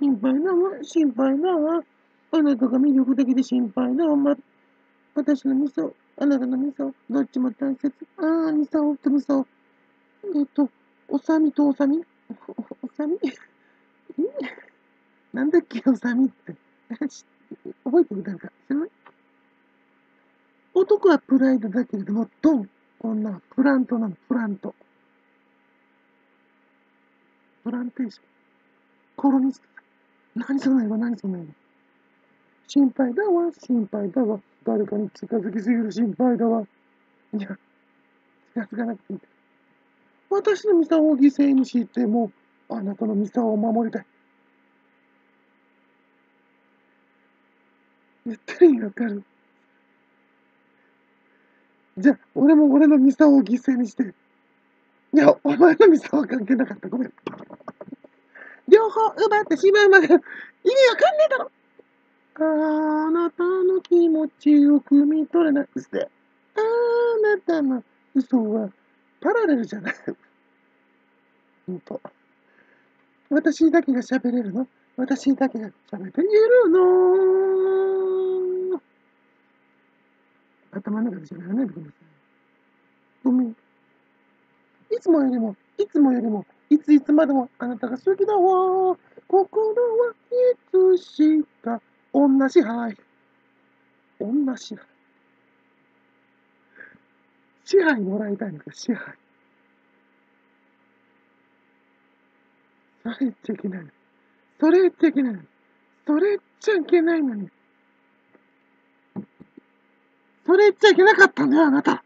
心配だわ、心配だわ。あなたが魅力的で心配だわ。ま、私の味噌、あなたの味噌、どっちも大切。ああ、味噌と味噌。えっと、おさみとおさみ？おおさみ？なんだっけ、おさみって。覚えてる誰か知らない？男はプライドだけれども、ドン。女はプラントなの、プラント。プランテーション。コロニスト。何その映画、何その映画。心配だわ、心配だわ。誰かに近づきすぎる心配だわ。いや、近づかなくていい。私のミサを犠牲にしても、あなたのミサを守りたい。言ってる意味わかる？じゃあ、俺も俺のミサを犠牲にして。いや、お前のミサは関係なかった。ごめん。両方奪ってしまうまで、意味わかんねえだろあなたの気持ちを汲み取れなくして、あなたの嘘はパラレルじゃない。ほんと。私だけが喋れるの？私だけが喋れるの？頭の中で喋らないでください。ごめん。いつもよりも、いつもよりも、いついつまでもあなたが好きだわ。心はいつしか女支配。女支配。支配もらいたいのか、支配。それ言っちゃいけないの。それっちゃいけないの。それ言っちゃいけないのに。それ言っちゃいけなかったんだよ、あなた。